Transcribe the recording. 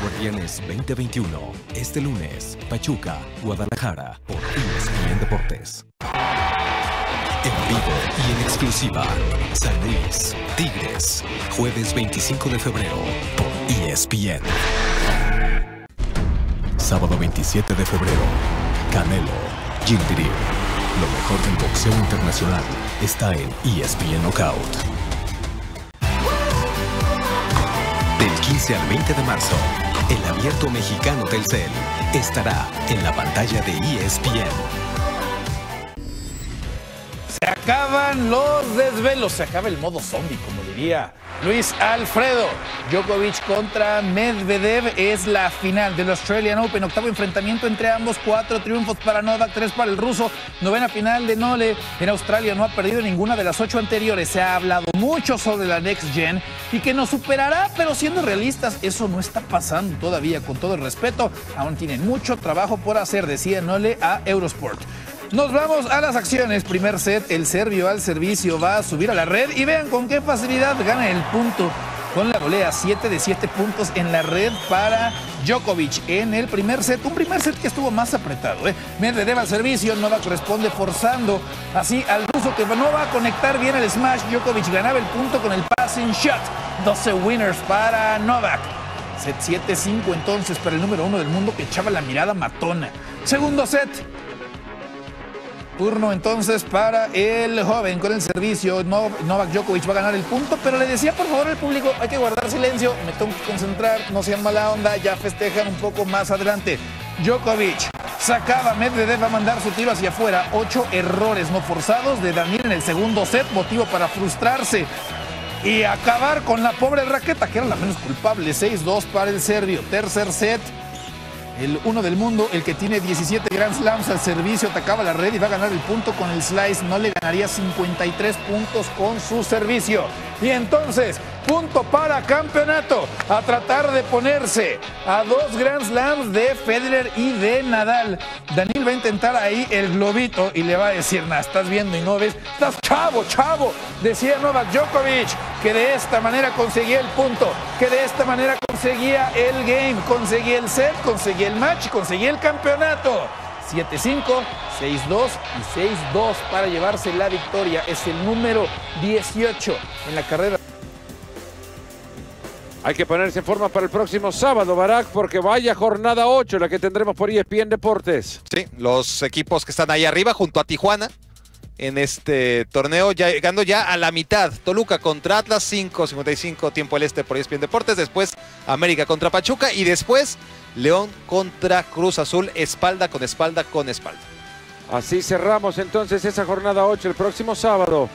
Guardianes 2021. Este lunes, Pachuca, Guadalajara, por ESPN Deportes. En vivo y en exclusiva, San Luis, Tigres, jueves 25 de febrero, por ESPN. Sábado 27 de febrero, Canelo, Gildirim. Lo mejor del boxeo internacional está en ESPN Knockout. Del 15 al 20 de marzo, el abierto mexicano del CEL estará en la pantalla de ESPN. Acaban los desvelos, se acaba el modo zombie, como diría Luis Alfredo. Djokovic contra Medvedev es la final del Australian Open, octavo enfrentamiento entre ambos, cuatro triunfos para Novak, tres para el ruso, novena final de Nole. En Australia no ha perdido ninguna de las ocho anteriores. Se ha hablado mucho sobre la Next Gen y que nos superará, pero siendo realistas, eso no está pasando todavía. Con todo el respeto, aún tienen mucho trabajo por hacer, decía Nole a Eurosport. Nos vamos a las acciones. Primer set, el serbio al servicio va a subir a la red y vean con qué facilidad gana el punto con la volea 7 de 7 puntos en la red para Djokovic en el primer set. Un primer set que estuvo más apretado. ¿eh? Medvedev al servicio, Novak responde forzando así al ruso que no va a conectar bien el smash. Djokovic ganaba el punto con el passing shot. 12 winners para Novak. Set 7-5 entonces para el número uno del mundo que echaba la mirada matona. Segundo set, Turno entonces para el joven con el servicio. No- Novak Djokovic va a ganar el punto, pero le decía por favor al público, hay que guardar silencio, me tengo que concentrar, no sean mala onda, ya festejan un poco más adelante. Djokovic sacaba, Medvedev va a mandar su tiro hacia afuera. Ocho errores no forzados de Daniel en el segundo set, motivo para frustrarse y acabar con la pobre raqueta, que era la menos culpable. 6-2 para el serbio. Tercer set. El uno del mundo, el que tiene 17 Grand Slams al servicio, atacaba la red y va a ganar el punto con el slice. No le ganaría 53 puntos con su servicio. Y entonces, punto para campeonato. A tratar de ponerse a dos Grand Slams de Federer y de Nadal. Daniel va a intentar ahí el globito y le va a decir, nada, estás viendo y no ves. Estás chavo, chavo. Decía Novak Djokovic que de esta manera conseguía el punto, que de esta manera conseguía el game, conseguía el set, conseguía el match, conseguía el campeonato. 7-5, 6-2 y 6-2 para llevarse la victoria. Es el número 18 en la carrera. Hay que ponerse en forma para el próximo sábado, Barak, porque vaya jornada 8 la que tendremos por ESPN Deportes. Sí, los equipos que están ahí arriba junto a Tijuana en este torneo, ya llegando ya a la mitad. Toluca contra Atlas, 5.55 tiempo el este por ESPN Deportes. Después América contra Pachuca y después León contra Cruz Azul, espalda con espalda con espalda. Así cerramos entonces esa jornada 8 el próximo sábado.